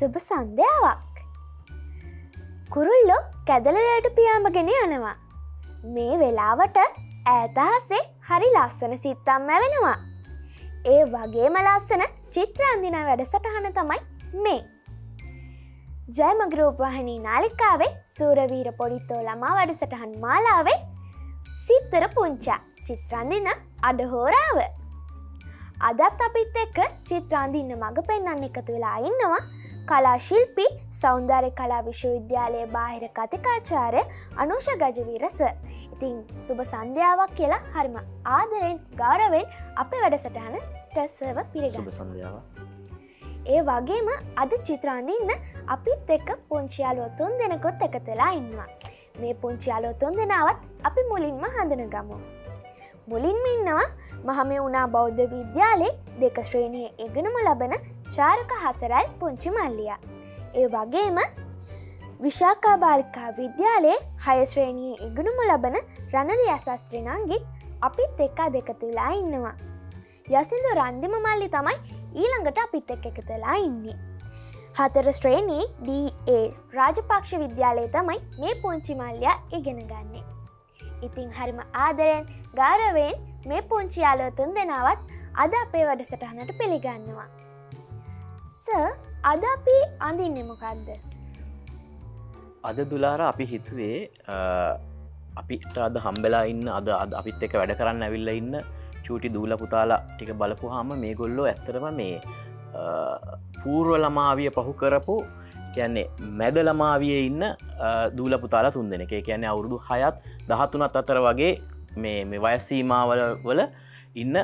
සුභ සන්ධ්‍යාවක්. කුරුල්ලො කැදලයට පියාඹගෙන යනවා. මේ වෙලාවට ඈතහසේ හරි ලස්සන සිත්තම් මැවෙනවා ඒ වගේම ලස්සන චිත්‍රන්දින වැඩසටහන තමයි මේ. ජයමගරූපවාහිනී නාලිකාවේ සූරවීර පොඩිත්තෝ ළමා වැඩසටහන් මාලාවේ සිත්තර පුංචා චිත්‍රන්දින අඩහෝරාව. අදත් අපිත් එක්ක චිත්‍රාන්දින්න මඟ පෙන්න්න එකතු වෙලා ඉන්නවා. කලාශිල්පි සෞන්දර්ය කලා විශ්වවිද්‍යාලය බාහිර කතිකාචාරය අනුෂ ගජවීරස. ඉතිං සුබ සන්ධ්‍යාවක් කියලා හරිම ආදරෙන් ගෞරවෙන් අප වැඩසටහන ටැසව පිරිග සන්ධාව ඒ වගේම අද චිත්‍රාන්දින්න අපිත් එක්ක පුංචියාලුවතුන් දෙනකොත් එකතලා ඉන්නවා. මේ පුංචියාලුවතුන් දෙනාවත් අපි මුලින්ම හඳන ගමු මුලින්ම ඉන්නවා මහම වුණා බෞද්ධ විද්‍යාලේ දෙක ශ්‍රේණය ඉගෙනම ලබන චාරක හසරල් පුංචි මල්ලිය. ඒ වගේම විශාකා බාලිකා විද්‍යාලයේ හයශ්‍රේණී ඉගෙනුම ලබන රණලි අසස්ත්‍රනාන්ගේ අපිත් එක්කා දෙකතුලා ඉන්නවා. යසිදු රන්දිම මල්ලි තමයි ඊළඟට අපිත් එක් එකතලා ඉන්නේ. හතර ශ්‍රේණී DA රාජපක්ෂ විද්‍යාලය තමයි මේ පුංචි මල්ලයා ඉගෙන ගන්නේ. ඉතිං හරිම ආදරයෙන් ගාරවෙන් මේ පුංචි යාලෝතුන් දෙනාවත් අද අපේ වැඩසටහනට පිළිගන්නවා. ස අද අපි අඳින්නෙමොකක්ද. අද දුලාර අපි හිතුවේ අපිට අද හම්බෙලා ඉන්න අද අද අපිත් එක වැඩ කරන්න ඇවිල්ල ඉන්න චූටි දූල පුතාලා ටික බලපු හාම මේ ගොල්ලෝ ඇත්තරම මේ පූර්ව ළමාවිය පහු කරපු කියන්නේ මැද ළමාවිය ඉන්න දූල පුතාලා තුන් දෙන එක කියන්නේ අවුරුදු හයත් දහතුනත් අතර වගේ මේ මේ වයසීමාවල වල ඉන්න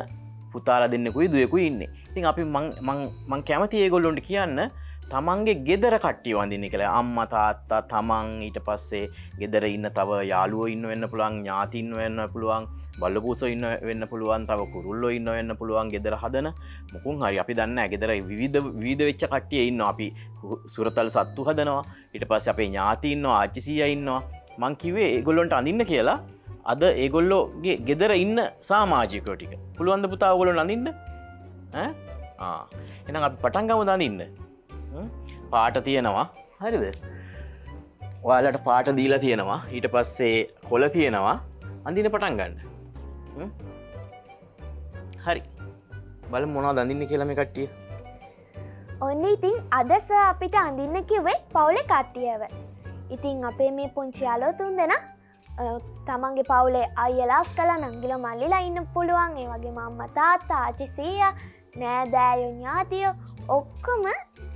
පුතාලා දෙන්නෙකුයි දුවකුයි ඉන්න. ඉතින් අපි මං කැමති ඒගොල්ලොන්ට කියන්න. තමන්ගේ ගෙදර කට්ටිය වඳින්නේ කළ අම්ම තාත්තා තමන් ඊට පස්සේ ගෙදර ඉන්න තව යාලුව ඉන්න වෙන්න පුළුවන් ඥාතින්න වෙන්න පුළුවන් බල්ලපූස ඉන්න වෙන්න පුළුවන් තව කුරුල්ලො ඉන්න වෙන්න පුළුවන් ගෙදර හදන මුකුන් හරි. අපි දන්න ගෙදර විවිධ විධ වෙච්ච කට්ටිය ඉන්න අපි සුරතල් සත්තු හදනවා. ඊට පස්ස අපේ ඥාතින්නවා ආච්චිසිය ඉන්නවා. මං කිවේ ඒගොල්ලොන්ට අඳන්න කියලා. අද ඒගොල්ලෝගේ ගෙදර ඉන්න සාමාජිකෝ ටික. පුළුවන්ද පුතා ගොලො නඳන්න එනම් අප පටන්ගම දන්න ඉන්න පාට තියෙනවා. හරිද? ඔයාලට පාට දීලා තියෙනවා. ඊට පස්සේ කොල තියෙනවා. අඳින පටන් ගන්න. හරි. බල මොනා දඳන්න කියලම කට්ටිය. ඔන්න ඉතින් අදස අපිට අඳින්න කිවේ පවුලෙ කට්ටියව. ඉතින් අපේ මේ පුංචියාලෝ තුන් දෙෙන තමන්ගේ පවුලේ අයලාක් කලා නංගිල මල්ලිලා ඉන්න පුළුවන් ඒ වගේ මම්ම තාත්තා ආචිසීය නෑදෑයෝ ඥාතියෝ ඔක්කොම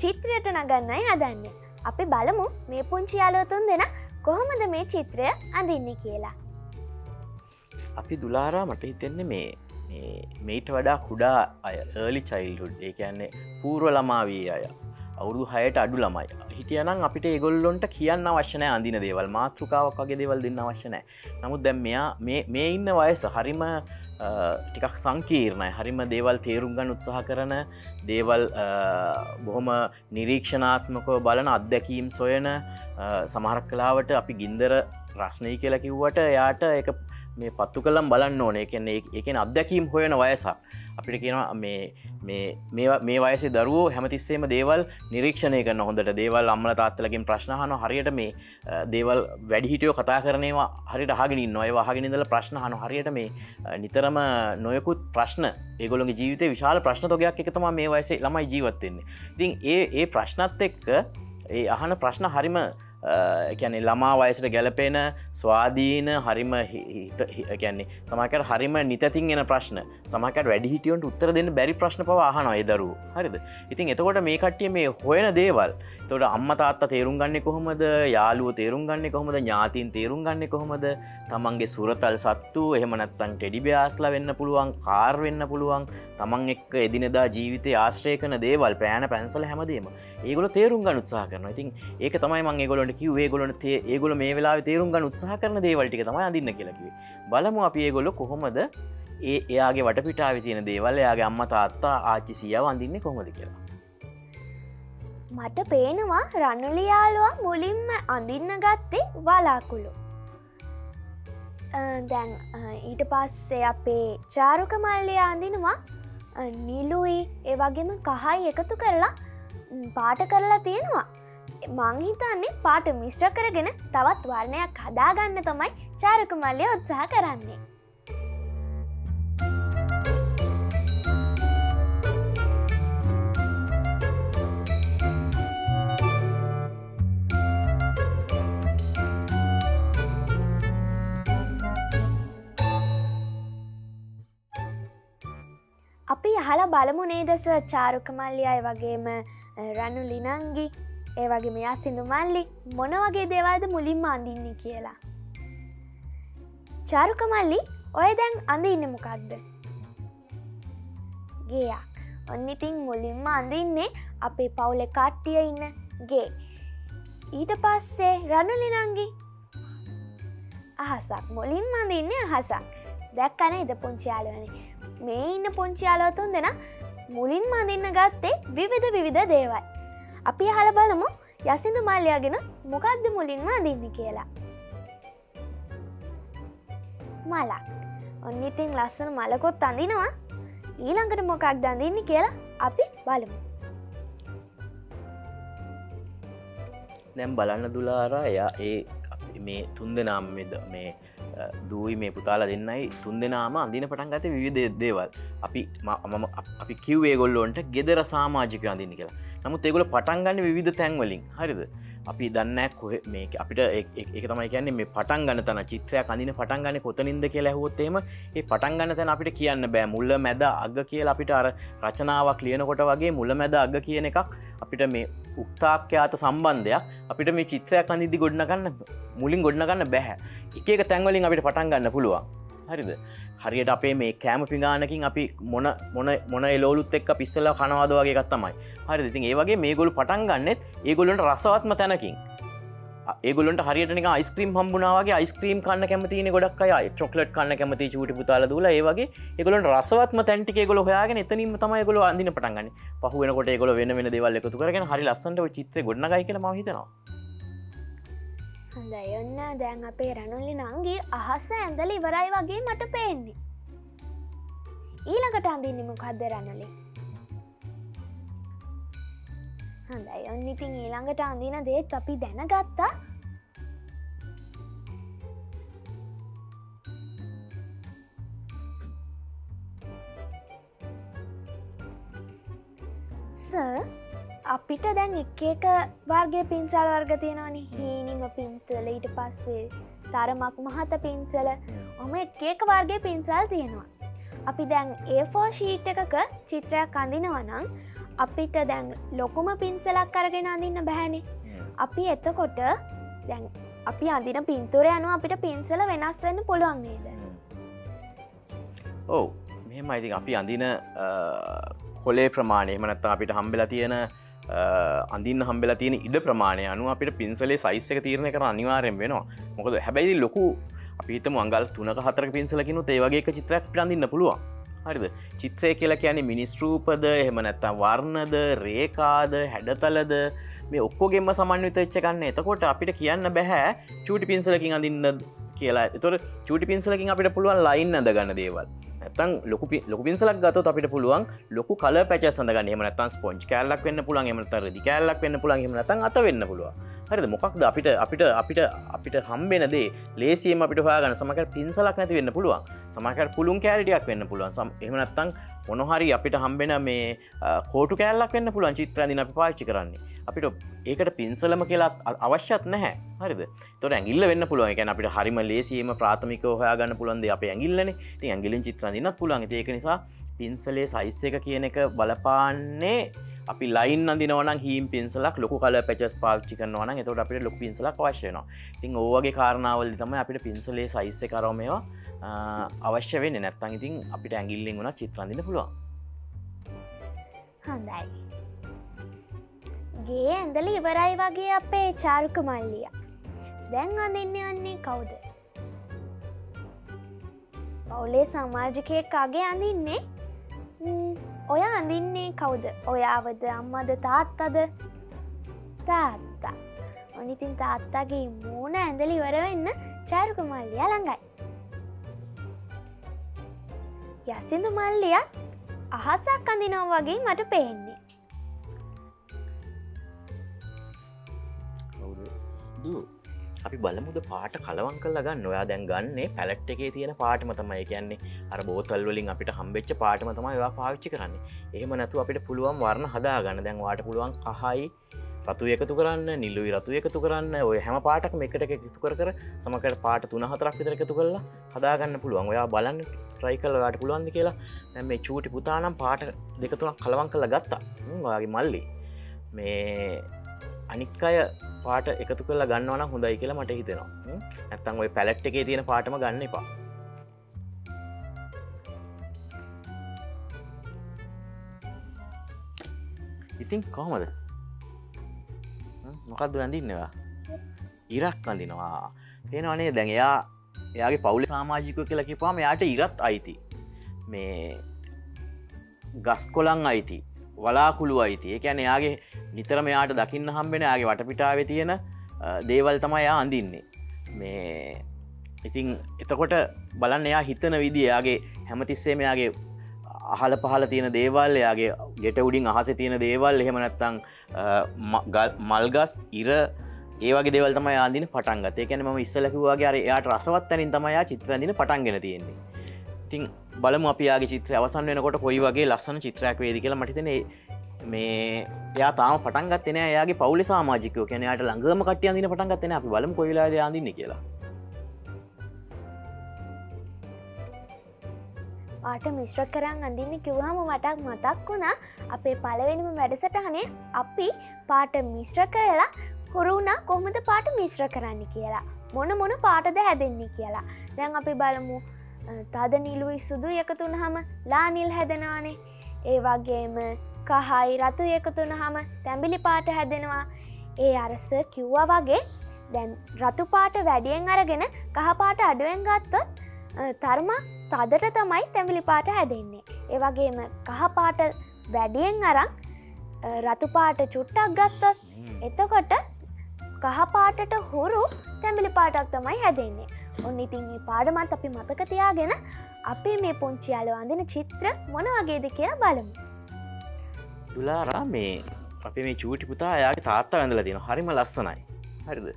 චිත්‍රයට නගන්නයි හදන්නේ. අපි බලමු මේ පුංචි යාලෝතුන් දෙෙන කොහොමද මේ චිත්‍රය අඳන්න කියලා. අපි දුලාරා මට හිතෙන්නේ මේ මේට වඩා කුඩා අය ඒලි චයිල්හුඩ් ඒ කියන්නේ පූර්ව ළමාවී අය අවුරුදු හයට අඩු ළමයි. හිටියනම් අපිට ඒගොල්ලොන්ට කියන්න අවශ්‍යනය අඳින දේවල්. මාතෘකාවක් වගේ දේවල් දෙන්න අවශ්‍යනෑ නමුත් දැම් මෙයා මේ ඉන්න වයස හරිම ටිකක් සංකීර්ණය. හරිම දේවල් තේරුම් ගන්න උත්සාහ කරන දේවල් බොහොම නිරීක්ෂණාත්මකව බලන අත්දැකීම් සොයන සමහරක් කලාවට අපි ගින්දර රශ්නය කියලා කිව්වට එයාට එක මේ පත්තු කළම් බලන්න ඕනේ. එකන්නේ එකෙන අත්දැකීම් හොයන වයසක්. අපිට කියෙනවා මේ මේ වයස දරුවෝ හැමතිස්සේම දේවල් නිරීක්ෂණය කන හොඳට. දේවල් අම්මල තාත්තලකින් ප්‍රශ්නහන හරියට මේ දේවල් වැඩිහිටියෝ කතා කරනවා හරිට හගෙන නොය වහගෙනදල ප්‍රශ්න හන හරියට මේ නිතරම නොයකුත් ප්‍රශ්න. ඒගොළොගේ ජීවිත විශාල ප්‍රශ්න තොගයක් එකතම මේ වයසේ ළමයි ජීවත්වෙන්නේ ඉතින් ඒ ඒ ප්‍රශ්නත් එක්ක ඒ අහන ප්‍රශ්න හරිම කැනෙ ළමා වයසට ගැලපෙන ස්වාධීන හරිම කියන්නේ සමකට හරිම නිතතින් එන ප්‍රශ්න. සමකට වැඩිහිටියන්ට උත්තර දෙන්න බැරි ප්‍රශ්න පව අහන අයදරු හරිද? ඉතින් එතකොට මේ කට්ටිය මේ හොයන දේවල් තොට අම්ම තාත්ත තේරුම් ගන්න කොහොමද? යාලුව තේරුම් ගන්න කොහොමද? ඥාතින් තේරුම් ගන්න කොහොමද? තමන්ගේ සුරතල් සත්තු එහෙමනත්තන් ටෙඩිබියාස්ලා වෙන්න පුළුවන් කාර් වෙන්න පුළුවන් තමන් එක් එදිනෙදා ජීවිතය ආශ්‍රය කන දේවල් ප්‍රෑණ පැන්සල හැමදීම. ඒගොල තේරුම් ගන්න උත්සාහ කරන ඉතින් ඒක තමයි මං ඒගොලට කිව ඒගොලට ඒගොල මේ වෙලා තේරුම් ගන්න උත්සාහ කරන දේවල්ටික තමයි අදින්න කියලකිවේ බලමු අපි ඒගොල්ල කොහොමද ඒ එයාගේ වටපිටාව තියෙන දේවල් එයාගේ අම්ම තාත්තා ආච්චි සියාව අඳින්නේ කොහොමද කියලා. මට පේනවා රණුලියාලුවක් මුලින්ම අඳින්න ගත්තේ වලාකුළු. දැන් ඊට පස්සේ අපේ චාරුක මල්ලය අඳිනවා නිලුයි ඒ වගේම කහයි එකතු කරලා පාට කරලා තියෙනවා. මංහිතන්නේ පාට මිශ්‍ර කරගෙන තවත් වර්ණයක් හදාගන්න තමයි චාරක මල්ලය උත්සාහ කරන්නේ. අහලා බලමු නේදස චාරුකමල්ලි අය වගේම රණු ලිනංගි ඒ වගේ මෙයා සිඳු මල්ලි මොන වගේ දේවල්ද මුලින්ම අඳින්න කියලා. චාරුකමල්ලි ඔය දැන් අඳ ඉන්න මොකක්ද. ගේයක් ඔන්න ඉතින් මුලින්ම අඳින්නේ අපේ පවුලෙ කට්ටිය ඉන්න ගේ. ඊට පස්සේ රණුලිනංගි අහසක් මුලින්ම අඳින්නේ අහසක් දැක්කන ඉද පුංචියාලවනේ මේ ඉන්න පුංචියාලෝතුන් දෙෙන මුලින් මඳන්න ගත්තේ විවිධ විවිධ දේවල්. අපි අහල බලමු යසිදු මල්ලයාගෙන මොකක්ද මුලින්ම අඳන්න කියලා. මලක් ඔන්න ඉතින් ලස්සන මලකොත් අඳිනවා ඊළඟට මොකක් දඳන්න කියලා අපි බලමු. දැම් බලන්න දුලාරා එයා ඒ මේ තුන් දෙනාම් මේ දූයි මේ පුතාලා දෙන්නයි. තුන් දෙනාම අඳින පටන් ගත විවිධ දේවල්. අපි මම අපි කිව්වේ ගොල්ලොන්ට ගෙදර සාමාජික අඳන්න කියලා. නමුත් ඒගොල පටන්ගන්න විධ තැන්වලින්. හරිද? අපි දන්න කොහ මේ අපිට එක තමයි කියන්නේ මේ පටන් ගන්න තන චිත්‍රය කඳින පටන් ගන්න කොතනින්ද කිය ලැහොත්තේම ඒ පටන් ගන්න තැන අපිට කියන්න බෑ. මුල්ල මැද අග කියලා අපිට අර රචනාවක් ලියනකොට වගේ මුල මැද අග කියන එකක් අපිට මේ උක්තාක්්‍යාත සම්බන්ධයක් අපිට මේ චිත්‍රයක් අනිදි ගොඩ්නගන්න මුලින් ගොඩ්නගන්න බැහැ එක තැන්වලින් අපිට පටන් ගන්න පුළුවන්. හරිද? හරියට අපේ මේ කෑම පිගානකින් අපි මොන මොන මොන එලෝලුත් එක් පිස්සල කනවාද වගේ ගත්තමයි හරි ඉතින් ඒවගේ මේ ගොලු පටන් ගන්නෙත් ඒගොලන්ට රසවත්ම තැනකින්. ඒගොලට හරියට යිස්ක්‍රීම් හම්බුනාවගේ යිස්ක්‍රීම් කන්න කැමතින ගොඩක් අය. චොක්ලට් කන්න කැමති චුට පුතාල දුල ඒවගේ ඒගොලට රසවත්ම තැන්ටික ගොල හයාගෙන එතනීම තමයි ගොල අඳන්න පටන්ගන්න පහුවනකොට ගොල වෙන වෙන දෙවල් එකතු කරගෙන හරි ලස්සට චිත්‍ර ගොඩනගයි කියල මහිතනවා හොඳයි ඔන්න දැන් අපේ රැනුල්ලි නංගේ අහස්ස ඇඳල ඉවරයි වගේ මට පේන්නේ. ඊළඟට අඳින්නම කද්ද රැනලි. හොඳයි ඔන්න ඉතින් ඊළඟට අඳින දේත් අපි දැනගත්තා ස අපිට දැන් එක එක වර්ගේ පින්සල් වර්ග තියෙනවානි හීනිම පින්ස්තල ඊට පස්සේ තරමක් මහත පින්සල ඔම එකක වර්ගේ පින්සල් තියෙනවා. අපි දැන් ඒෆෝ ශීට් එකක චිත්‍රයක් අඳිනවනං අපිට දැන් ලොකුම පින්සලක් කරගෙන අඳන්න බැහැනේ. අපි එතකොට දැන් අපි අඳින පින්තුර යනු අපිට පින්සල වෙනස් වෙන්න පුළුවන් නේද. ඔවු මෙහෙම ඉතින් අපි අඳින කොලේ ප්‍රමාණය මනත්ත අපිට හම්බෙලා තියෙන අඳින් හම්බෙලා තියෙන ඉඩ ප්‍රමාණය අනු අපිට පින්සලේ සයිස්සක තීරණය කර අනිවාරයෙන් වෙනවා. මොකද හැබැයි ලොකු අපිත මංගල් තුනක හතර පින්සලකිනු ඒවගේ චිත්‍රයක් පිරඳන්න පුළුවන්. හරිද? චිත්‍රය කියලා කියන්නේ මිනිස්රූපද එහෙම නැත්තම් වර්ණද රේකාද හැඩතලද මේ ඔක්කෝගෙම සමන්විත එච්චකන්න එතකොට අපිට කියන්න බැහැ චූටි පින්සලකින් අඳන්න කියලා. එතොට චූටි පින්සලකින් අපිට පුළුවන් ලයින් අද ගන්න දේවල්. ඇතන් ලොකු ලොක පින්සලක් ගත අපිට පුළුවන් ලොකු කල පැච සඳග එමනතන් ස්පොන්ච් කෑල්ලක් වෙන්න පුළන් එමට රදි කෑල්ලක් වෙන්න පුළන් එමනතන් අත වෙන්න පුළුව හරිද? මොකක්ද අපිට අපිට අපිට අපිට හම්බෙනදේ ලේසියම අපිට හයාගන්න සමකට පින්සලක් නැති වෙන්න පුළුවන්. සමකට පුළුන් කෑඩියක් වෙන්න පුළුවන්. සම් එමනත්තං මොනොහරි අපිට හම්බෙන මේ කෝටු කෑල්ලක් වෙන්න පුළුවන් චිත්‍රදින අපි පාච්චි කරන්නේ. අපිට ඒකට පින්සලම කියලාත් අවශ්‍යත් නැහැ. හරිද? තොට ඇගිල්ල වෙන්න පුළුවන්. එක අපිට හරිම ලේසියම ප්‍රාථමික හොයාගන්න පුළන්ද අප ඇගිල්ලන ති ඇගිලින් චිත්‍රදිනත් පුළන් ඒක නිසා පින්සලේ සයිස්ස එක කියන එක බලපාන්නේ අපි ලයින් අදිනවන හිම් පින්සලක් ලොක කල පැචස් පාච්චි කරනවන එතට අපිට ලොක පින්සලක් වශ්‍යනවා තින් ඕවගේ කාරණාවල් තම අපිට පින්සලේ සයිස්ස කරමේවා අවශ්‍ය වෙන්න නැත්තන් ඉතින් අපිට ඇගිල්ලෙන් වුණ චිත්‍රන්දින පුළුවන්. හොඳයි. ගේ ඇඳල ඉවරයි වගේ අපේ චාර්ක මල්ලිය. දැන් අඳන්න යන්නේ කවුද? පවුලේ සමාජකයෙක් අගේ අඳින්නේ? ඔය අඳින්නේ කවුද? ඔයාවද අම්මද තාත්තද? තාත්තා. ඔනිතින් තාත්තාගේ මූුණ ඇඳලි වරවෙන්න චාරුක මල්ලිය ළඟයි. යසිඳු මල්ලියත් අහසක් අඳිනෝ වගේ මට පේන්නේ. අපි බලමුද පාට කලවන් කල් ගන්න. ඔයා දැන් ගන්නේ පැලට් එකේ තියෙන පාටම තමයි. කියන්නේ අර බෝතල් වලින් අපිට හම්බෙච්ච පාටම තමයි ඔයා පාවිච්චි කරන්නේ. එහෙම නැතු අපිට පුළුවන් වර්ණ හදා ගන්න දැන්වාට පුළුවන් කහයි රතු එකතු කරන්න නිල්ලුයි රතු එකතු කරන්න ඔය හැම පාටක් එකට එකතු කර කර සමකට පාට තුන හතරක් විතර එකතු කරලා හදාගන්න පුළුවන්. ඔයා බලන්න ට්‍රයි කල්ලට පුළුවන්ද කියලා. දැ මේ චූටි පුතානම් පාට දෙකතුනක් කලවන් කළ ගත්තා. වගේ මල්ලි. මේ අනික් අය පාට එකතු කරලා ගන්නවන හොඳයි කියලා මට හිතෙනවා. ඇත්තන් ඔය පැලට් එකේ තියෙන පාටම ගන්න එපා. ඉතින් කොහොමද? මොකක්ද වැඳින්නවා ඉරක් වඳිනවා පේනවනේ දැන් එයා එයාගේ පවුල සාමාජිකය කියලා කිපාම යායට ඉරත් අයිති. මේ ගස් කොළං අයිති වලාකුළු අයිති. ඒ ඇන එයාගේ නිතර මෙයාට දකින්න හම්බෙන යාගේ වටපිටාව තියෙන දේවල් තමයි යා අඳින්නේ. මේ ඉතිං එතකොට බලන්න එයා හිතන විදි එයාගේ හැමතිස්සේ මෙයාගේ අහල පහල තියෙන දේවල් එයාගේ ගෙට උඩින් අහස තියෙන දේවල් එහෙම නැත්තං මල්ගස් ඉර ඒවගේ දෙවල් තම යාදින පටන්ගත එකන ම ඉස්සලකිවගේ අර යාට රසවත් තැනින් තමයා චිත්‍රදින පටන්ගෙන තියෙන්නේ. තින් බලම අපයාගේ චිත්‍ර අවසන් වෙනකොට කොයි වගේ ලස්සන චිත්‍රයක් වේදි කියලා මටිතනේ මේ යා තාම පටන්ගත්තන යාගේ පවුල සාමාජිකයෝ. කැනයට ළඟම කට අදින පටන්ගත්තන අපි බලම කොයිලා අදින්න කියලා. පාට මිශ්‍ර කරන් අඳින්න කිව්හම මටක් මතක් වුණා. අපේ පලවෙනිම වැඩසටහනේ අපි පාට මිශ්‍ර කරලා හුරුුණා කොහොමද පාට මිශ්‍ර කරන්න කියලා. මොන මොන පාටද හැදෙන්නේ කියලා. දැන් අපි බලමු. තද නිලුයි සුදු එකතුන් හම ලානිල් හැදෙනවානේ. ඒ වගේම කහයි රතු එකතුන හම තැඹිලි පාට හැදෙනවා. ඒ අරස කිව්වා වගේ දැන් රතු පාට වැඩියෙන් අරගෙන කහපාට අඩුවෙන් ගත්තොත් තර්ම තදට තමයි තැමිලි පාට හැදෙන්නේ. ඒවගේම කහපාට වැඩියෙන් අරං රතුපාට චුට්ටක් ගත්තත් එතකොට කහපාටට හුරු තැමිලි පාටක් තමයි හැදෙන්නේ. ඔන්න ඉතින් ඒ පාඩමත් අපි මතකතියාගෙන අපි මේ පුංචියාලෝ අඳන චිත්‍ර මොන වගේද කියලා බලමු. තුලාරා මේ අපි මේ චූටි පුතා යාගේ තාත්තා ඇඳල තියෙන හරිම ලස්සනයි හරිද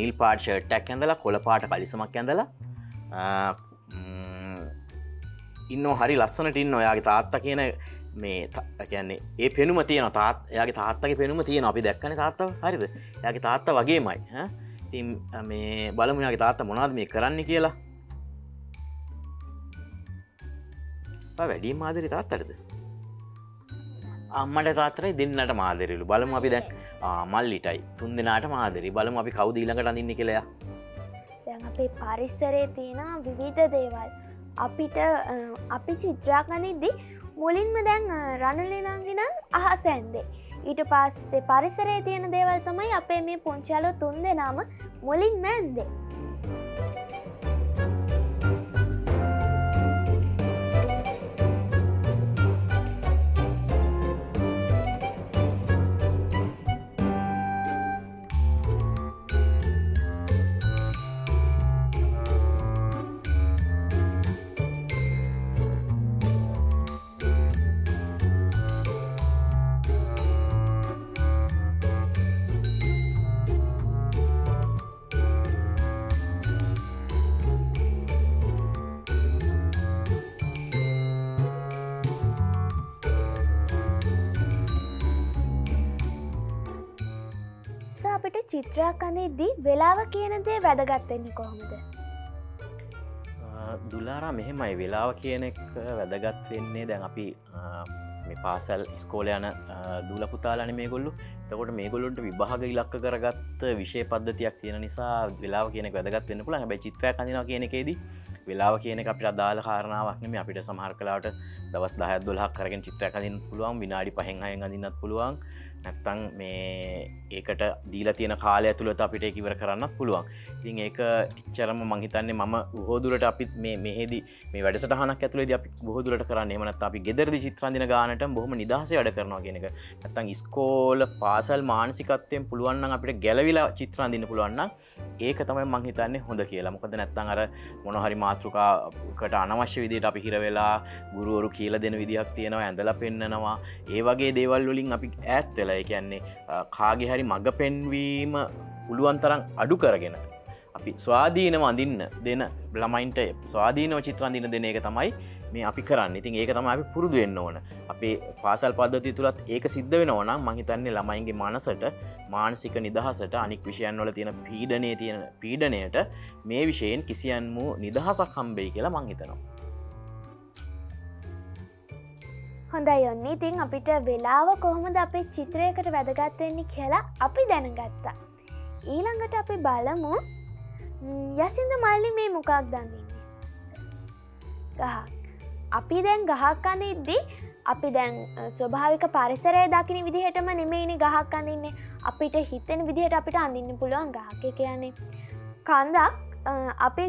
නිල් පාට් ෂට්ටක් ඇඳලා කොළ පාට කලිසමක් ඇඳලා ඉන්න හරි ලස්සනට ඉන්න ඔයාගේ තාත්තා කියන මේ කියන්නේ ඒ පෙනුම තියන තාත් යාගේ තාත්තගේ පෙනුම තියෙන අපි දැක්කන තාත්තාව. හරිද? යාගේ තාත්තා වගේමයි. තිම් මේ බලමු යාගේ තාත්ත මොනාද මේ කරන්න කියලා. වැඩී මාදරි තාත්තටද? අම්මට තාත්තරයි දෙන්නට මාදරලු බලමු අපි දැක් මල්ලිටයි. තුන් දෙනාට මාදරි බලමු අපි කවුදීලඟට අඳන්න කියලයා දැන් අපේ පරිස්සරේ තියෙන විවිධ දේවල් අපිට අපි චිත්‍රාකනිද්දි මුලින්ම දැන් රණලිනංගිනම් අහසැන්දේ. ඊට පස්සේ පරිසරේ තියෙන දේවල් තමයි අපේ මේ පුංචලු තුන් දෙනාම මුලින් මැන්දේ. චිත්‍රයක් අඳෙද්දී වෙලාව කියනදේ වැදගත්වෙන්නේ කොහොමද? දුලාරා මෙහෙමයි. වෙලාව කියන එක වැදගත් වෙන්නේ දැන් අපි මේ පාසල් ස්කෝල යන දුලපුතාලන මේ ගොල්ලු තකොට මේ ගොල්ලුන්ට විභාග ඉලක්ක කරගත්ත විශෂය පද්ධතියක් තියෙන නිසා වෙලාව කියන වැදගත් වෙන්න පුළන් බැ චිත්‍රය කඳන කියන එකේදී වෙලාව කියන අපිට අදාල කාරණාවක්නම අපිට සමහර කලාට දවස් දහත් දොලහක් කරගෙන චිත්‍රය කදින් පුළුවන්. විනාඩි පහෙන් අය අදින්නත් පුළුවන්. නැත්තං මේ ඒකට දීල තියෙන කාලය ඇතුළත අපිට කිවර කරන්න පුළුවන්. ඉතින් ඒක ඉච්චරම මංහිතන්නේ මම හෝදුරට අපිත් මේ මෙහෙදි මේ වැඩසටහනක් ඇතුලේ අපි බොහදුරට කරන්න. එමනත් අපි ගෙදරදි චිත්‍රන්දින ගානට බොහම නිදහස වැඩ කරනවා කියෙනක ඇත්තන් ස්කෝල පාසල් මානසිකත්වයෙන් පුළුවන්න අපිට ගැලවිලා චිත්‍රන්දින්න පුළුවන්න ඒක තමයි මංහිතන්නේ හොඳ කියලා. මොකද නැත්තන් අර මොනහරි මාතෘකාකට අනවශ්‍ය විදිට අපි හිරවෙලා ගුරුවරු කියල දෙන විදිහක් තියෙනවා ඇඳල පෙන්න්නනවා ඒ වගේ දේවල් වලින් අපි ඇත් වෙලා කියන්නේ කාගේ හරි මඟ පෙන්වීම පුළුවන් තරම් අඩු කරගෙන අපි ස්වාධීනව අඳන්න දෙන ළමයින්ට ස්වාධීනව චිත්‍රන්දින දෙන එක තමයි මේ අපි කරන්න. ඉතින් ඒක තම අපි පුරුදු වෙන්න ඕන. අපේ පාසල් පද්ධති තුළත් ඒක සිද්ධ වෙනවන මහිතන්නේ ළමයින්ගේ මනසට මානසික නිදහසට අනික් විෂයන් වල තියෙන පීඩනය තියෙන පීඩනයට මේ විෂයෙන් කිසියන් වූ නිදහසක් හම්බෙයි කියලා මංහිතනවා හොඳයි ඔන්න ඉතින් අපිට වෙලාව කොහොමද අපේ චිත්‍රයකට වැදගත්වෙන්නේ කියලා අපි දැනගත්තා. ඊළඟට අපි බලමු යසින්ද මල්ලි මේ මොකක් දඳන්නේ. ගහක්. අපි දැන් ගහක් අඳඉද්දී අපි දැන් ස්වභාවික පරිසරය දකින විදිහටම නෙමෙයිනි ගහක් අඳන්නේ අපිට හිතෙන විදිහට අපිට අඳන්න පුළුවන් ගහක කියන්නේ. කන්දක් අපි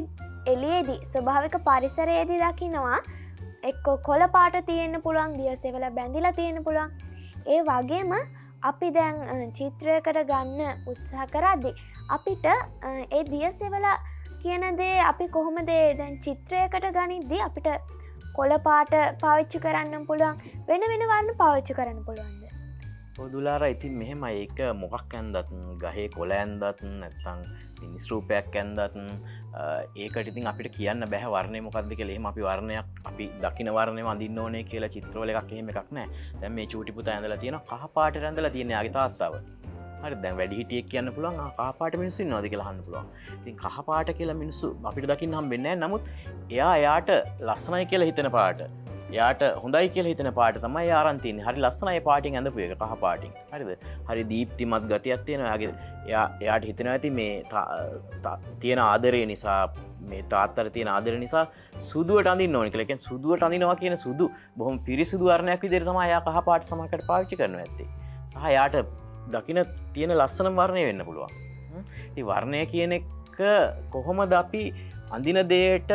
එලියේදී ස්වභාවික පරිසරයේදී දකිනවා එක්කො කොල පාට තියෙන්න්න පුළුවන් දියසෙවල බැඳිලා තියෙන පුළුවන්. ඒ වගේම අපි දැන් චිත්‍රයකට ගන්න උත්සාහ කරද්දි අපිට ඒ දියසෙවල කියනදේ අපි කොහොමදේ දැන් චිත්‍රයකට ගනිද්දී අපිට කොල පාට පාවිච්චි කරන්න පුළුවන් වෙන වෙන වන්න පාවිච්චි කරන්න පුළුවන්ද? පොදුලාර ඉතින් මෙහෙම ඒක මොකක් ඇන්දත් ගහේ කොල ඇන්දත් නැත්තං මිනිස්රූපයක් ඇන්දත් ඒකට ඉතින් අපිට කියන්න බැහ වර්ණය මොකක්ද කෙලෙම අපි වර්ණයක් අපි දකින වර්ණය වඳන්න ඕනේ කියලා චිත්‍රවල එකක් එහෙම එකක් නෑ දැ මේ චූටිපුත ඇඳල තියෙන කහපාට රැඳල තියෙන යාගේ තාත්තාව. හරි දැන් වැඩිහිටියක් කියන්න පුළුවන් කාපාට මිනිස්සු නොද කියලාහන්න පුළුවන්. ඉතින් කහපාට කියලා මිනිස්සු අපිට දකින්න හම් වෙන්න නමුත් එයා එයාට ලස්සනයි කියලා හිතන පාට. යාට හොඳයි කියල හිතන පාට තමයි ආරන්තින් හරි ලස්සනයි පාටින් ඇඳපු එක කහ පාටින්. හරිද? හරි දීප්තිමත් ගතියක් තියෙනයාගේ එයා එයාට හිතන ඇති මේ තියෙන ආදරය නිසා මේ තාත්තර තියෙන ආදර නිසා සුදුවට අඳි නොනි කලකෙන් සුදුවට අඳිනවා කියන සුදු බොහොම පිරිසිදු වරණයක් විදිර තම යා කහ පාට සමකට පාච්චි කරන ඇත්තේ. සහ යාට දකින තියෙන ලස්සන වර්ණය වෙන්න පුළුවන්. වර්ණය කියන එක කොහොමද අපි අඳින දේට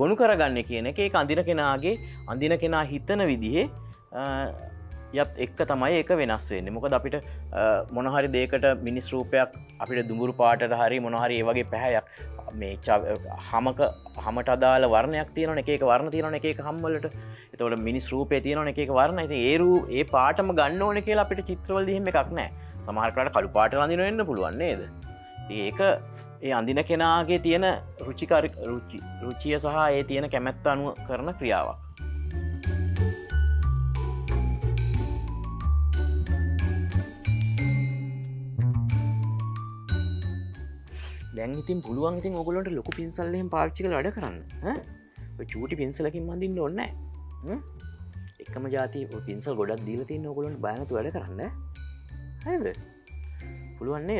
ගොුණු කරගන්න කියන එක. ඒ අඳින කෙනාගේ අඳින කෙනා හිතන විදිහේ යත් එක්ක තමයි ඒක වෙනස් වෙන්නේ. මොකද අපිට මොනහරි දේකට මිනිස් රූපයක් අපිට දුමුරු පාටට හරි මොනහරි ඒවගේ පැහැයක් මේ හමක හමට අදාල වර්ණයක් තියන එක වර්ණ තියන එක හම්මලට එතවට මිනිස් රූපය තියන එක වර්ණ. ඇති ඒරු ඒ පාටම ගන්න ඕන කියලා අපිට චිත්‍රවල දීම එකක් නෑ සමහරකට කළු පාට අඳින වෙන්න පුළුවන්න්නේද ඒක ඒ අඳින කෙනාගේ තියෙන රුචිකාර රුචිය සහ ඒ තියෙන කැමැත්ත අනුව කරන ක්‍රියාවක්. දැන් ඉතින් පුළුවන් ඉතින් ඔගොලට ලොකු පින්සල්ලෙන් පාච්චික වැඩ කරන්න චූටි පින්සලකින් මඳින්න ඔන්න එකම ජාති පින්සල් ගොඩක් දීල තින් ඔගොලට බයනතු වැඩ කරන්න හද පුළුවන්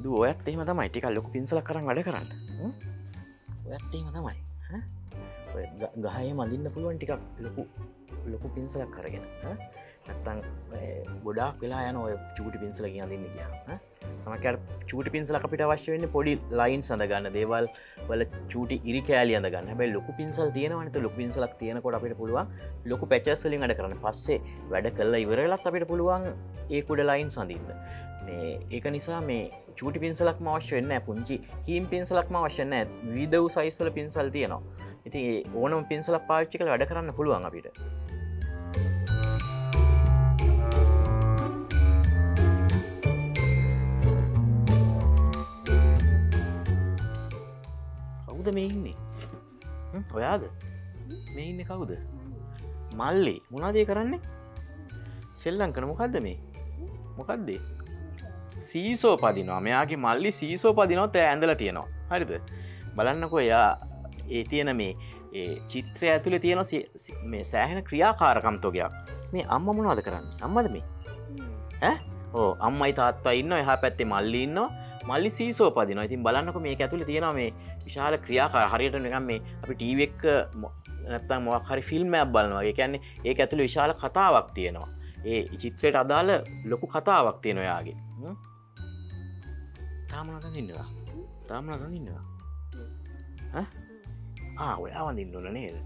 නේද ඔයත් එහම තමයි. ටික ලොකු පින්සල කරන්න වැඩ කරන්න. ඔයත් එහම තමයි. ගහය මඳින්න පුළුවන් ටිකක් ලොකු ලොකු පින්සලක් කරගෙන නැත්තං ගොඩක් වෙලා යන ඔය චූටි පින්සල කියන්න ගිය සමකට චූටි පින්සල අපිට අවශ්‍ය වෙන්න පොඩි ලයින් සඳගන්න දේවල් වල චූටි ඉරි කෑලි අඳගන්න. හැබයි ලොකු පින්සල් තියෙනවනත ලොක පින්සලක් තියෙනකොට අපිට පුළුවන් ලොකු පැචස්ලින් අඩ කරන්න. පස්සේ වැඩ කල්ල ඉවරලත් අපිට පුළුවන් ඒකුඩ ලයින් සඳන්න ඒක නිසා මේ චූටි පින්සලක් අවශ්‍ය වෙන්න පුංචි. හිම් පින්සලක්ම අවශ්‍යන්න විදව් සයිස්වල පින්සල් තියෙනවා. ඉති ඕනම් පින්සල පාච්චිකල වැඩ කරන්න පුළුවන් අපිට. කවුද මේ ඉන්නේ? ඔයාද? මේ ඉන්න කවුද? මල්ලි. මොනාදේ කරන්නේ? සෙල්ලං කන මොකක්ද මේ? මොකක්දේ සීසෝ පදිනවා. මෙයාගේ මල්ලි සීසෝ පදිනොත් ඇඳල තියෙනවා. හරිද? බලන්නකො එයා ඒ තියෙන මේ චිත්‍රය ඇතුළ තියෙන මේ සෑහෙන ක්‍රියාකාරකම්තෝගයක් මේ අම්ම මොනවාද කරන්න? අම්මද මේ? ඕ අම්මයි තාත්තා ඉන්න එහා පැත්තේ මල්ලි ඉන්නවා. මල්ලි සීසෝ පදින ඉතින් බලන්නක මේ ඇතුළ තියෙන මේ විශාල ක්‍රියාකාර. හරියට නිකම් මේ අපි ටීවෙක් නැත්තම් මොක් හරි ෆිල්ම්මයක් බලනවාගේ කියන්නේ ඒ ඇතුළ විශාල කතාවක් තියෙනවා. ඒ චිත්‍රයට අදාළ ලොකු කතාවක් තියෙනොයාගේ තාමනග ඉන්නවා තාමනග ඉන්නවා ආ ඔයා වඳින්න ඕන නේද?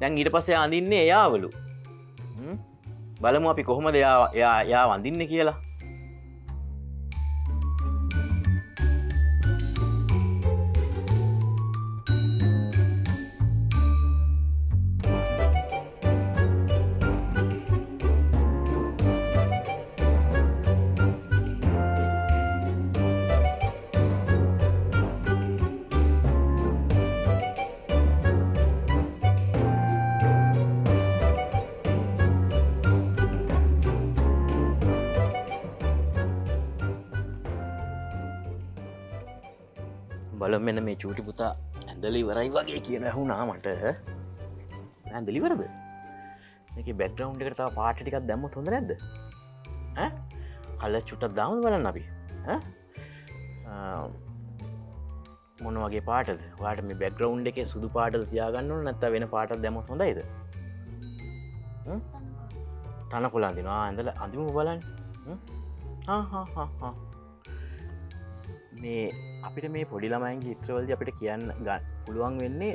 දැන් ඊට පස්සේ අඳින්නේ එයාවලු බලමු අපි කොහොම දෙයා යා වඳින්න කියලා. බල මෙන මේ චූටි පුතා ඇඳලි වරයි වගේ කියන ඇහුනා මට. ඇඳලිවරද එක බැක්ග්‍රවන්් එකට තාව පාට ටිකක් දැම්ම හොඳ නැද්ද හල්ල චුට්ටත් දාම බලන්න අපි. මොන වගේ පාටද? වාට මේ බැක්ග්‍රවන්් එක සුදු පාට තියාගන්න නැත්ත වෙන පාට දැම හොඳයිද? තන කොලාන්දිනවා ඇඳල අඳිම බලන්න. මේ අපිට මේ පොඩි ළමයින් චිත්‍රවලද අපිට කියන්න ගන්න පුළුවන් වෙන්නේ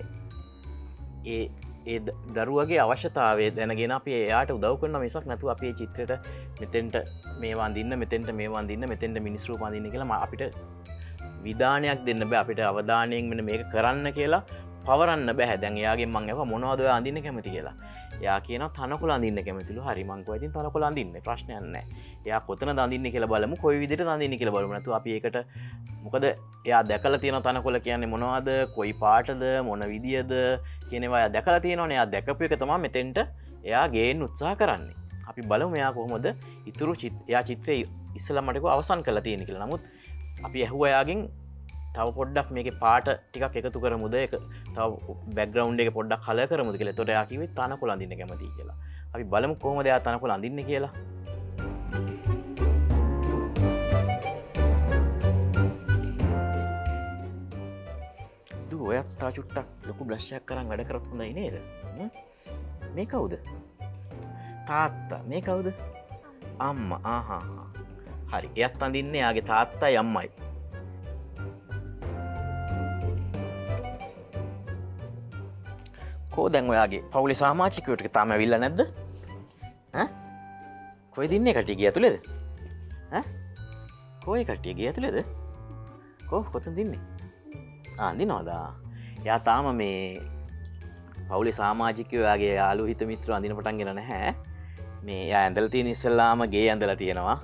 ඒ ඒ දරුවගේ අවශ්‍යතාවේ දැනගෙන අප එයාට උදව කරන මිසක් නැතු අපේ චිත්‍රයට මෙතෙන්ට මේ වන්දින්න මෙතෙන්ට මේ වන්දින්න මෙතෙන්ට මිනිස්රු පඳන්න කියලම අපිට විධානයක් දෙන්න බෑ. අපිට අවධානයෙන් වෙන මේක කරන්න කියලා පවරන්න බැහැ දැන් යාගේ මං එව මොනවද අඳන්න කැමති කියලා. යා කියන තනකොල අඳන්න කැමතිලු. හරිමංක ඇතින් තනකොල අඳන්න. ප්‍රශ්නයන්න යා කොතන දඳන්න කියල බලම. කොයි විදිට දඳන්න කියල බලනතු අප ඒකට මොකද එයා දැකල තියෙන තනකොල කියන්නේ මොනවාද? කොයි පාටද? මොන විදිියද? කියනවා දැකල තියෙනවා එයා දැකපු එක තමා මෙතෙන්ට එයා ගේෙන් උත්සාහ කරන්නේ. අපි බලම එයා කොහොමද ඉතුරු චිත් එයා චිත්‍රය ඉස්සල මටක අවසන් කළ තියෙන කියල. නමුත් අපි ඇහුවයාගෙන් තව පොඩ්ඩක් මේක පාට ටිකක් එකතු කර මුද එක තව බැග්‍රවන්් එක පොඩ්ඩක් කල කරමුද කියල. තොට යකිව තන කොල අඳන්න කැමති කියලා. අපි බලමු කොහොම දෙයා තන කොල අඳන්න කියලා. ඔයත්තා චුට්ටක් ලොකු බ්ලශ්යක් කරන්න වැඩ කරපුුණයි නේද? මේ කවුද? තාත්තා. මේ කවුද? අම්ම. ආහා. හරි. එයත් අඳින්නේ යාගේ තාත්තා යම්මයි කෝ? දැන් ඔයාගේ පවුලි සාමාචිකවට තාම විල්ල නැද්ද? කොයි දින්නේ කටිය ගිය තුළෙද කෝය කටිය ගිය තුළෙද කෝ කොත දින්නේ? ආදි නොදා යා තාම මේ පවුලි සාමාජිකයයාගේ යාලු හිත මිත්‍ර අඳින පටන් ගෙන නැහැ. මේ ඇඳල තියෙන ඉස්සල්ලාම ගේ ඇඳල තියෙනවා.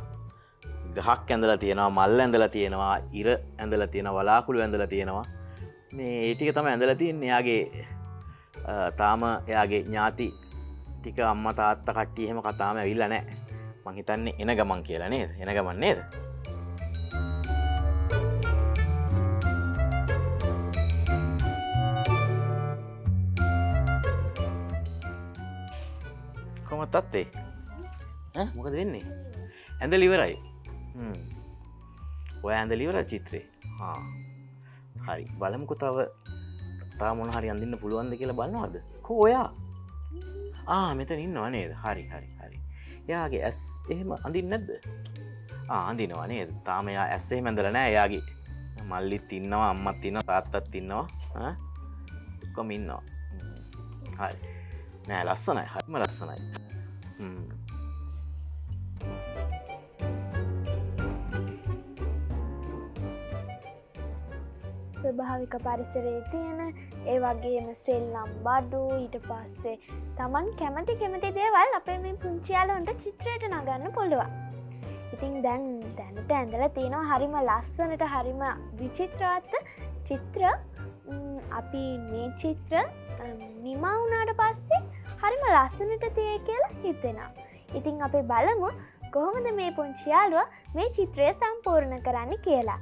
ගහක් ඇඳල තියෙනවා මල්ල ඇඳල තියෙනවා ඉර ඇඳල තියෙන වලාකුළු ඇඳල තියෙනවා. මේ ඒටික තම ඇඳල තියෙන් එයාගේ තාම එයාගේ ඥාති ටික අම්ම තාත්ත කට්ටිය එහෙම කතාම ඇවිල්ල නෑ මහිතන්නේ එන ගමන් කියලා නේද? එන ගමන් නේද? කොමත් අත්තේ මොකද වෙන්නේ? ඇඳ ලිවරයි ඔය ඇඳ ලිවර චිත්‍රේ. හරි. බලමුකු තව තා මොන හරි අඳන්න පුළුවන්ද කියලා බලන්නවද කෝයා ආ මෙතන ඉන්නවා නේද? හරි හරි හරි. යාගේ ඇස් එහෙම අඳින් නැද්ද? ආන්දිනවා නේද? තාමයා ඇස්සේ මැඳල නෑ යාගේ මල්ලිත් ඉන්නවා අම්මත් ඉන්න තාත්තත් ඉන්නවා. කොම ඉන්නවා. හරි. නෑ ලස්සනයි. හරිම ලස්සනයි. ස්වභාවික පරිසරයේ තියෙන ඒ වගේම සෙල්ලම් බඩු ඊට පස්සේ තමන් කැමති කැමති දේවල් අපේ මේ පුංචියාලොන්ට චිත්‍රයට නගන්න පුළුවන්. ඉතින් දැන් දැනට ඇඳල තියෙනවා හරිම ලස්සනට හරිම විචිත්‍රාත්ත චිත්‍ර අපි මේ චිත්‍ර නිමවුනාට පස්සේ හරිම ලස්සනට තිය කියලා හිතෙනවා. ඉතිං අපේ බලමු කොහොමද මේ පුංචියාලුව මේ චිත්‍රය සම්පූර්ණ කරන්න කියලා.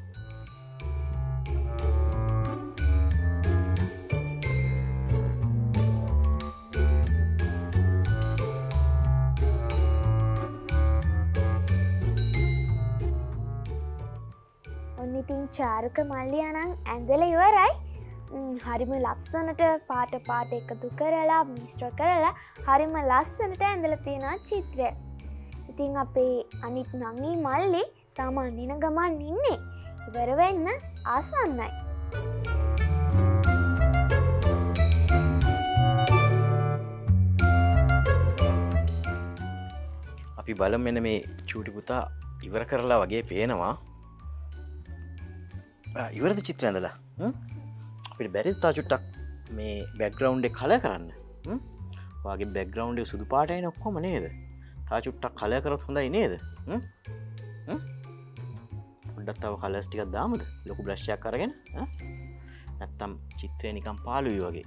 ඉතින් චාරුක මල්ලියනං ඇඳල ඉවරයි. හරිම ලස්සනට පාට පාට එකතු කරලා මිස්ට්‍ර කරලා හරිම ලස්සනට ඇඳල තියෙන චිත්‍රය. ඉතිං අපේ අනිත් නංගී මල්ලි තම අඳින ගමන් ඉන්නේ. ඉවරවෙන්න ආසන්නයි. අපි බලම් මෙන මේ චූටිපුතා ඉවර කරලා වගේ පේනවා. ඉවරද චිත්‍ර ඇඳලා? අපිට බැරිතා චුට්ටක් මේ බැක්ග්‍රවන්් කල කරන්න? වගේ බැක්ග්‍රවන්් සුදු පාටයි නොක්කොම නේද? තා චුට්ටක් කලය කරත් හොඳයි නේද? ොඩත් තව කලස් ටිකක් දාමද? ලොකු බ්‍රශ්යක් කරගෙන නැත්තම් චිත්‍රය නිකම් පාලුයි වගේ.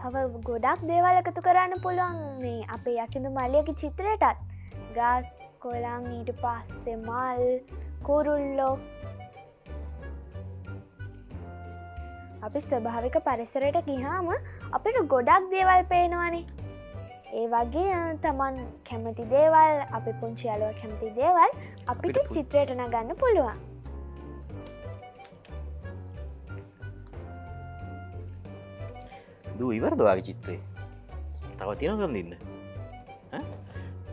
තව ගොඩක් දේවල් එකතු කරන්න පුළුවන් මේ අපේ යසිදු මල්ලියකි චිත්‍රයටත්. ගස් කොලං ඊට පස්සෙ මල් කුරුල්ලෝ අපි ස්වභාවික පරිසරයට ගිහාම අපිට ගොඩක් දේවල් පේනවානේ. ඒ වගේ තමන් කැමති දේවල් අපි පුංචි අලුව කැමති දේවල් අපිට චිත්‍රයට නගන්න පුළුවන්. දූ ඉවරදවාගේ චිත්‍රේ තව තියෙන කරදින්න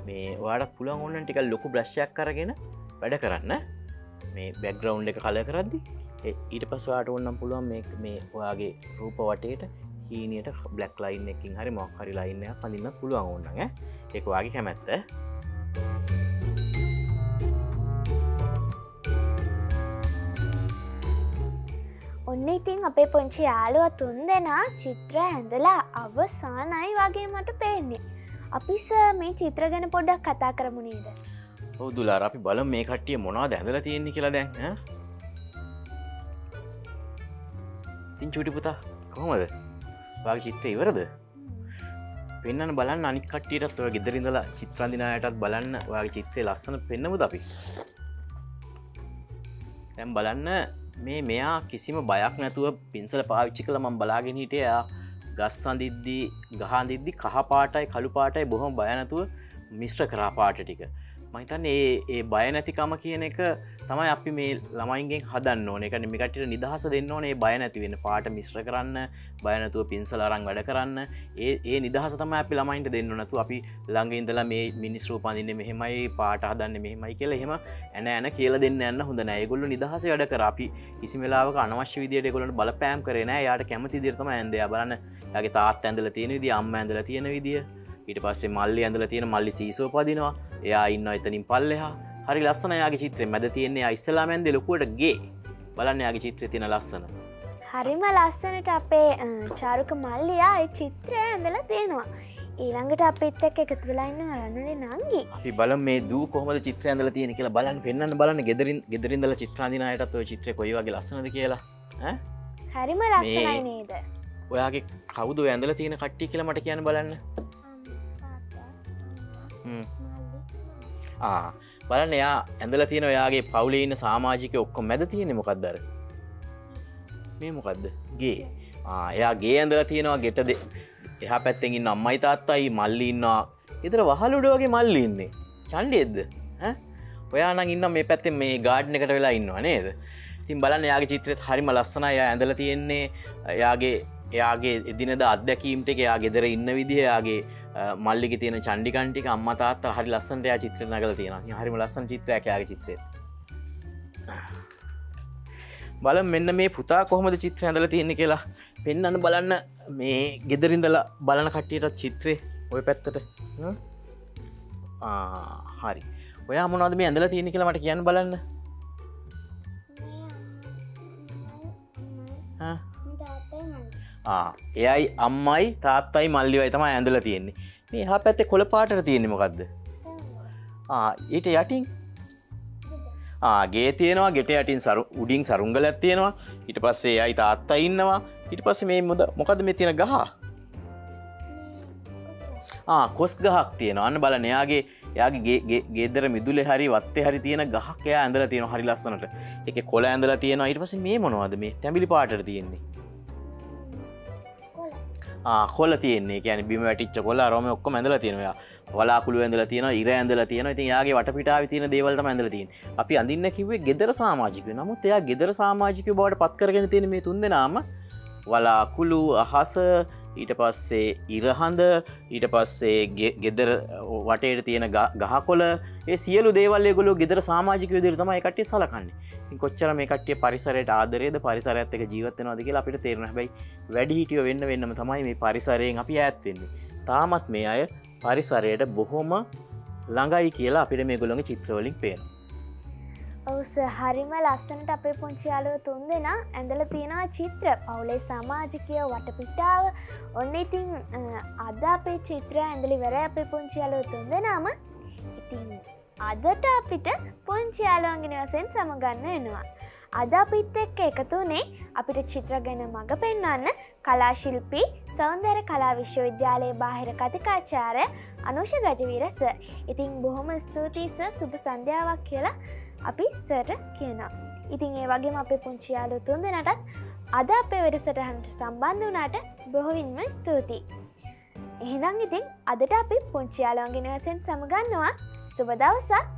මේ වාඩක් පුළන් ඔන්නන් ටික ලොකු බ්‍රශ්යක් කරගෙන වැඩ කරන්න. මේ බැග්‍රවන්් එක කල කරද්දි ඊට පස්වාට ඔන්නම් පුළුවන් මේ මේ ඔයාගේ රූප වටේට හීනයට බ්ලක් ලයින් එකින් හරි මොක්හරි ලයින්න පඳන්න පුළුවන් ඔන්න එක වගේ කැමැත්ත. ඔන්න ඉතින් අපේ පොංචි යාලුව තුන් දෙනා චිත්‍ර හැඳලා අවසානයි වගේ මට පේන්නේ. අපිස මේ චිත්‍ර ගැන පොඩ්ඩක් කතා කරමුණේද ඔවදුලාර අපි බල මේ කට්ටිය මොනා දැඳල තියෙන්නේ කියලා දැන් ඈ? ඉතින් චුටි පුතා. කොහොමද? වාගේ චිත්‍ර ඉවරද? පෙන්න්න බලන්න අනික් කට්ටියටත් ඔය ගෙදරිඳලා චිත්‍රන්දිනායටත් බලන්න ඔයාගේ චිත්‍රය ලස්සන පෙන්නමුද අපි? තැම් බලන්න මේ මෙයා කිසිම බයක් නැතුව පින්සල පාවිච්චි කළ මම් බලාගෙන හිටයා. ගස් අඳිද්දී ගහන්දිද්දි කහපාටයි කළු පාටයි බොහොම බයනතුව මිශ්‍ර කරා පාට ටික. මහිතන්න ඒ ඒ බය නැතිකම කියන එක තමයි අපි මේ ළමයින්ගෙන් හදන්න ඕන. එක නිමිකටට නිදහස දෙන්න ඕනේ බය නැති වෙන පාට මිශ්‍ර කරන්න බයනතුව පින්සල අරං වැඩ කරන්න. ඒ ඒ නිදහස තම අපි ළමයින්ට දෙන්න නතු අපි ළඟ ඉඳලා මේ මිනිස් රූපන්දින්න මෙහෙමයි පාට හදන්න මෙහෙමයි කියල එහෙම ඇන ඇන කියල දෙන්න යන්න හොඳ නෑගොල්ල නිදහස වැඩ කර. අපි කිසි වෙලාවක අනවශ්‍ය විදියට ගොලට බල පෑම් කරන යාට කැමති දිරතම ඇන්දය බලන්න. යගේ තාත් ඇඳල තියෙන විදි අම්ම ඇඳල තියෙන විදිිය. ඊට පස්සේ මල්ලි ඇඳල තියෙන මල්ලි සීසෝ පදිනවා එයා ඉන්න එතනින් පල්ලෙහා. හරි ලස්සන යාගේ චිත්‍රය මැද තියෙන්නේ ඉස්සලාමැන්ද ලොකුවට ගේ. බලන්න යාගේ චිත්‍රය තින ලස්සන. හරිම ලස්සනට අපේ චාරුක මල්ලියා චිත්‍රය ඇඳලා තියෙනවා ඊළඟට අපිත් එක් එකතු වෙලාන්න අරන්නනේ නංගි. අපි බල මේ දූ කොහම චිත්‍ර ඇඳල තියෙන කියලා බලන්න. පෙන්න්න බලන්න ගෙදරින් ගෙදරින්දල චිත්‍රාදිනයටත් ඔය චිත්‍රය කොයි වගේ ලස්සනද කියලා? හරිම ලස්සනයි නේද? ඔයාගේ කවුද ඇඳල තියෙන කට්ටි කියල මට කියන්න බලන්න. ආ බලන්න එයා ඇඳල තියෙන ඔයාගේ පවුලඉන්න සාමාජික ඔක්කො මැද තියෙන මොකක්දර මේ මොකක්ද ගේ. ආ, එයා ගේ ඇඳල තියෙනවා ගෙටද එහා පැත්තෙකින් අම්මයි තාත්තයි මල්ලි ඉන්නවා. එතර වහලුඩුවගේ මල්ලි ඉන්නේ. චන්ඩෙද්ද ඔයාන ඉන්න මේ පැත්තෙන් මේ ගාඩ්න එකට වෙලා ඉන්නවා නේද? තින් බලන්න යාගේ චිත්‍රත් හරිම ලස්සන ය ඇඳල තියෙන්නේ එයාගේ එයාගේ එදිනද අත්දැකීම්ට එක යා ගෙදර ඉන්න විදිහයාගේ මල්ලික තියෙන චන්ඩිකන්ටික අම්මතාත් හරි ලස්සන්ට යා චිත්‍ර නගල තියෙන හරිම ලස්සන චිත්‍රයක් යාගේ චිත්‍රය. බල මෙන්න මේ පුතා කොහොමද චිත්‍ර ඇඳල තියෙන්නේ කියලා. පෙන්න්න බලන්න මේ ගෙදරින්දල බලන කට්ටියටත් චිත්‍රය ඔය පැත්තට. හරි. ඔයා මොනවද මේ ඇඳල තියෙන කියලා මට කියන්න බලන්න. ආ? ආ, එයයි අම්මයි තාත්තයි මල්ලිවයි තම ඇඳල තියෙන්නේ. මේ හා පැත්තේ කොළ පාටට තියෙන්නේ මොකක්ද ආ, ඊට යටින්? ආගේ තියෙනවා ගෙට යටින් සරු උඩින් සරුංගල ඇත්තියෙනවා ඉට පස්සේ අයි තාත්තා ඉන්නවා. ඉට පස්ස මේ මුද මොකද මේ තියෙන ගහ? කොස් ගහක් තියෙන අන්න බල නයාගේ යාගේ ගේදර මිදුල හරි වත්තේ හරි තියෙන ගහකය ඇඳල තියෙන හරි ලස්සනට. එක කොල ඇඳල තියෙන ඉට පස මේ මොනවද මේ? තැමිලි පාට තියෙන්නේ. කොල තියන්නේ. කියන බිම වැටිච්ච කොල රම ඔක්කො ඇඳල තියෙනවා. වලාකුළු ඇඳල තියෙන ඉර ඇඳල තියෙන ඉතින් යාගේ වටපිටාව තියෙන දේවල්ට ඇඳල තියෙන අපි අඳන්න කිවේ ගෙදර සාමාජික නමුත් එයා ගෙදර සාමාජික බවට පත්කරගෙන තියෙන මේ තුන් දෙනාම වලාකුළු අහස ඊට පස්සේ ඉරහඳ ඊට පස්සේ ගෙ- ගෙදර වටේට තියෙන ග- ගහකොල ඒ සියලු දේවල්ල ගොලු ගෙදර සාමාජික විදිර තමයි කට්ටිය සලකන්නේ. ඉතින් කොච්චර මේ කට්ටිය පරිසරයට ආදරේද පරිසරඇත් එක ජීවත්වනවාද කියලා අපිට තේරන හැබයි වැඩි හිටියෝ වෙන්න වෙන්නම තමයි මේ පරිසරයෙන් අපි ඇත්වෙන්නේ තාමත් මේ අය පරිසරයට බොහොම ළඟයි කියලා අපිට මේ ගොළොඟ චිත්‍රවලින් පේන ඔවුස හරිම ලස්සනට අපේ පුංචියාලුව තුන් දෙනා ඇඳල තියෙනවා චිත්‍ර. පවුලේ සමාජිකය වටපිටාව. ඔන්න ඉතින් අ, අද අපේ චිත්‍ර ඇඳලි වර අපේ පුංචියාලුව තුන් දෙනාම. ඉතින් අදට අපිට පුංචියාලුවන්ගෙන වසෙන් සමගන්න එනවා. අද අපිත් එක්ක එකතුනේ අපිට චිත්‍ර ගැන මඟ පෙන්වන්න කලාශිල්පී සෞන්දර කලා විශ්වවිද්‍යාලයේ බාහිර කතිකාචාරය අනුෂ ගජවීර සර් ඉතින් බොහොම ස්තුතියි සර් සුභ සන්ධ්‍යාවක් කියලා අපි සට කියනවා. ඉතින් ඒ වගේම අපේ පුංචියාලු තුන් දෙනටත් අද අපේ වැඩසටහන්ට සම්බන්ධ වනාට බොහොවින්ම ස්තුතියි. එහෙනම් ඉතින් අදට අපි පුංචියාලෝන්ගෙනවසෙන් සමගන්නවා සුබදවසක්